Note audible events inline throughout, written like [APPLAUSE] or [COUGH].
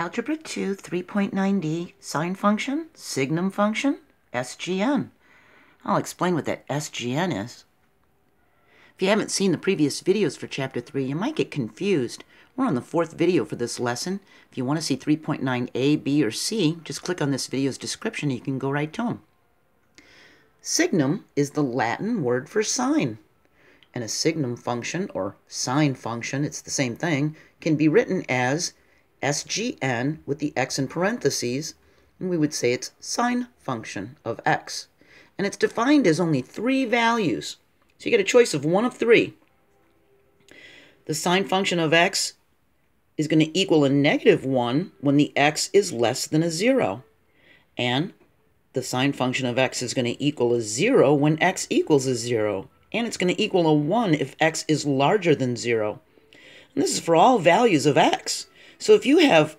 Algebra 2 3.9d sign function, signum function, SGN. I'll explain what that SGN is. If you haven't seen the previous videos for Chapter 3, you might get confused. We're on the fourth video for this lesson. If you want to see 3.9a, b, or c, just click on this video's description and you can go right to them. Signum is the Latin word for sign. And a signum function, or sign function, it's the same thing, can be written as SGN with the x in parentheses, and we would say it's sign function of x. And it's defined as only three values. So you get a choice of one of three. The sign function of x is going to equal a negative 1 when the x is less than a 0. And the sign function of x is going to equal a 0 when x equals a 0. And it's going to equal a 1 if x is larger than 0. And this is for all values of x. So if you have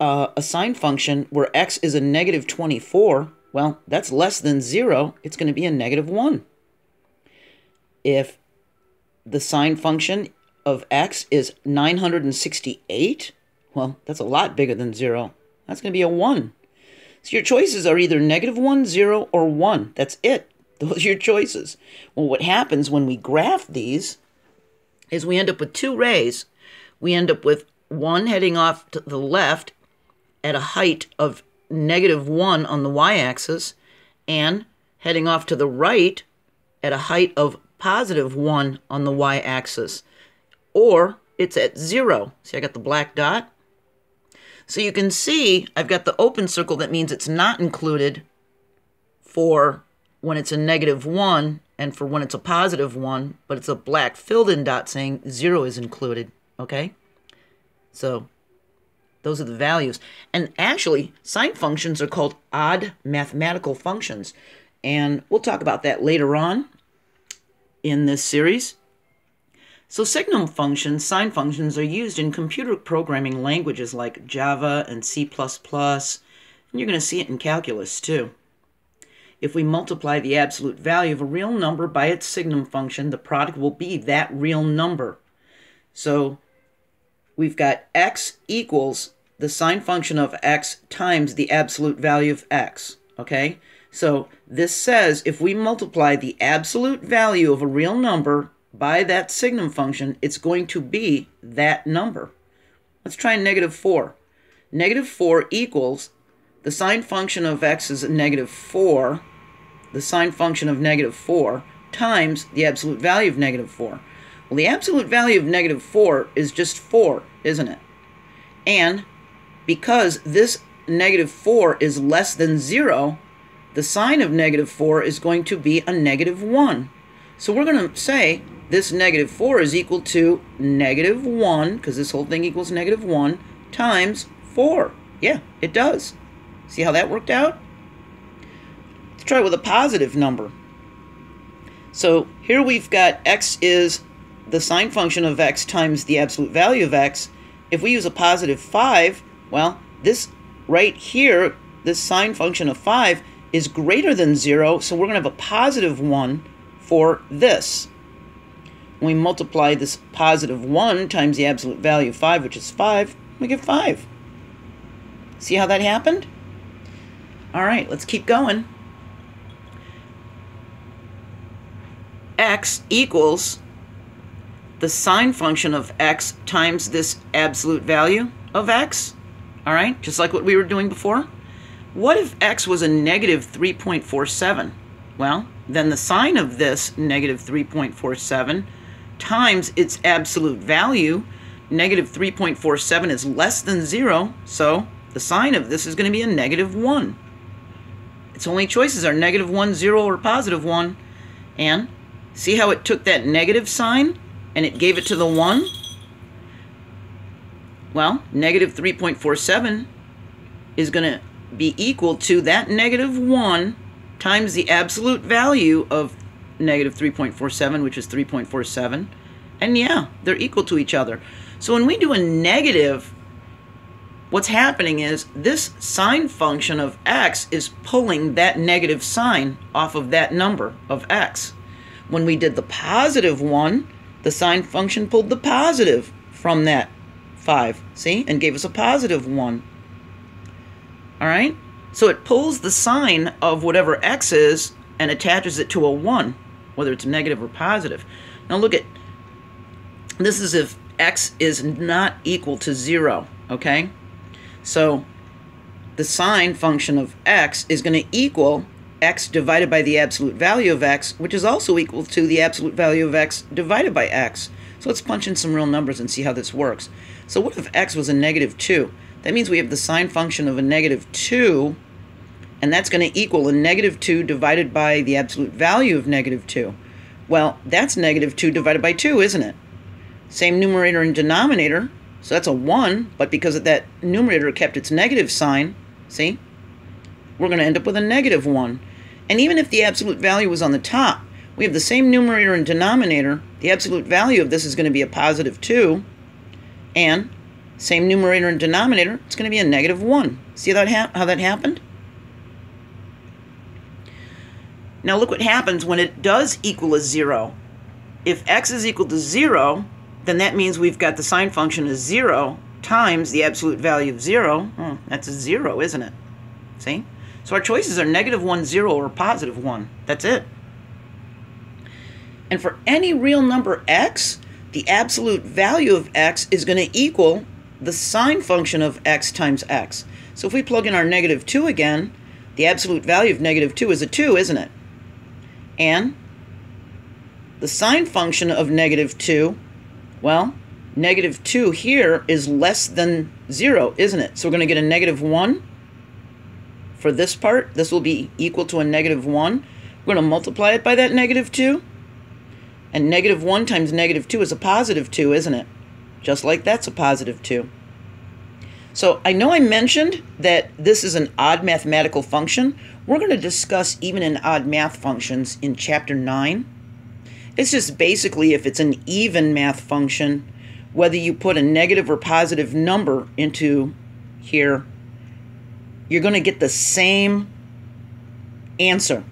uh, a sign function where x is a negative 24, well, that's less than 0. It's going to be a negative 1. If the sign function of x is 968, well, that's a lot bigger than 0. That's going to be a 1. So your choices are either negative 1, 0, or 1. That's it. [LAUGHS] Those are your choices. Well, what happens when we graph these is we end up with two rays. We end up with one heading off to the left at a height of negative 1 on the y-axis and heading off to the right at a height of positive 1 on the y-axis. Or it's at 0. See, I got the black dot. So you can see I've got the open circle that means it's not included for when it's a negative 1 and for when it's a positive 1, but it's a black filled in dot saying 0 is included, okay? So those are the values. And actually, sign functions are called odd mathematical functions. And we'll talk about that later on in this series. So signum functions, sign functions, are used in computer programming languages like Java and C++, and you're going to see it in calculus too. If we multiply the absolute value of a real number by its signum function, the product will be that real number. So we've got x equals the sign function of x times the absolute value of x, okay? So this says if we multiply the absolute value of a real number by that signum function, it's going to be that number. Let's try negative 4. Negative 4 equals the sign function of x is negative 4, the sign function of negative 4, times the absolute value of negative 4. Well, the absolute value of negative 4 is just 4, isn't it? And because this negative 4 is less than 0, the sign of negative 4 is going to be a negative 1. So we're going to say this negative 4 is equal to negative 1, because this whole thing equals negative 1, times 4. Yeah, it does. See how that worked out? Let's try it with a positive number. So here we've got x is the sign function of x times the absolute value of x, if we use a positive 5, well, this right here, this sign function of 5 is greater than 0, so we're going to have a positive 1 for this. When we multiply this positive 1 times the absolute value of 5, which is 5, we get 5. See how that happened? All right, let's keep going. x equals the sign function of x times this absolute value of x, all right, just like what we were doing before. What if x was a negative 3.47? Well, then the sign of this negative 3.47 times its absolute value, negative 3.47 is less than 0, so the sign of this is going to be a negative 1. Its only choices are negative 1, 0, or positive 1. And see how it took that negative sign and it gave it to the 1, well, negative 3.47 is going to be equal to that negative 1 times the absolute value of negative 3.47, which is 3.47. And yeah, they're equal to each other. So when we do a negative, what's happening is this sign function of x is pulling that negative sign off of that number of x. When we did the positive one, the sign function pulled the positive from that 5, see? And gave us a positive 1. All right? So it pulls the sign of whatever x is and attaches it to a 1, whether it's negative or positive. Now look at, this is if x is not equal to 0, okay? So the sign function of x is going to equal x divided by the absolute value of x, which is also equal to the absolute value of x divided by x. So let's punch in some real numbers and see how this works. So what if x was a negative 2? That means we have the sign function of a negative 2, and that's going to equal a negative 2 divided by the absolute value of negative 2. Well, that's negative 2 divided by 2, isn't it? Same numerator and denominator, so that's a 1, but because of that numerator kept its negative sign, see, we're going to end up with a negative 1. And even if the absolute value was on the top, we have the same numerator and denominator. The absolute value of this is going to be a positive 2. And same numerator and denominator, it's going to be a negative 1. See that how that happened? Now look what happens when it does equal a 0. If x is equal to 0, then that means we've got the sign function as 0 times the absolute value of 0. Oh, that's a 0, isn't it? See? So our choices are negative 1, 0, or positive 1. That's it. And for any real number x, the absolute value of x is going to equal the sign function of x times x. So if we plug in our negative 2 again, the absolute value of negative 2 is a 2, isn't it? And the sign function of negative 2, well, negative 2 here is less than 0, isn't it? So we're going to get a negative 1 for this part, this will be equal to a negative 1. We're going to multiply it by that negative 2. And negative 1 times negative 2 is a positive 2, isn't it? Just like that's a positive 2. So I know I mentioned that this is an odd mathematical function. We're going to discuss even in odd math functions in Chapter 9. It's just basically if it's an even math function, whether you put a negative or positive number into here you're going to get the same answer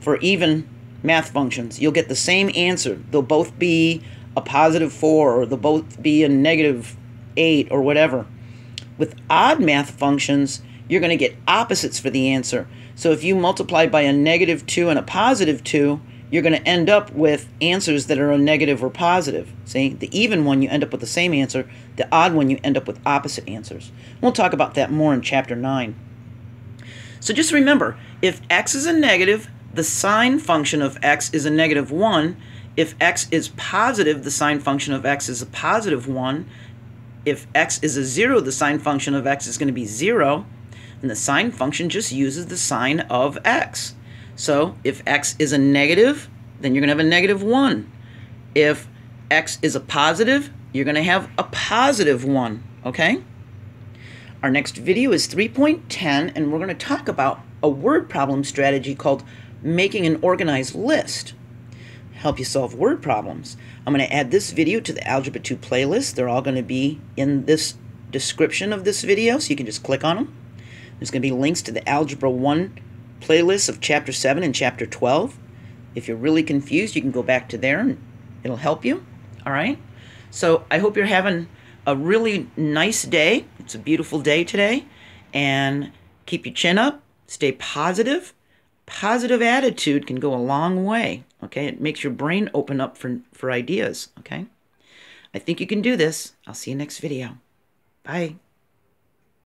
for even math functions. You'll get the same answer. They'll both be a positive 4 or they'll both be a negative 8 or whatever. With odd math functions, you're going to get opposites for the answer. So if you multiply by a negative 2 and a positive 2, you're going to end up with answers that are a negative or positive. See, the even one, you end up with the same answer. The odd one, you end up with opposite answers. We'll talk about that more in Chapter 9. So just remember, if x is a negative, the sign function of x is a negative 1. If x is positive, the sign function of x is a positive 1. If x is a 0, the sign function of x is going to be 0. And the sign function just uses the sign of x. So if x is a negative, then you're going to have a negative 1. If x is a positive, you're going to have a positive 1, okay? Our next video is 3.10, and we're going to talk about a word problem strategy called making an organized list. Help you solve word problems. I'm going to add this video to the Algebra 2 playlist. They're all going to be in this description of this video, so you can just click on them. There's going to be links to the Algebra 1 playlists of Chapter 7 and Chapter 12. If you're really confused, you can go back to there and it'll help you. All right? So I hope you're having a really nice day. It's a beautiful day today. And keep your chin up, stay positive. Positive attitude can go a long way. Okay? It makes your brain open up for, for ideas. Okay? I think you can do this. I'll see you next video. Bye.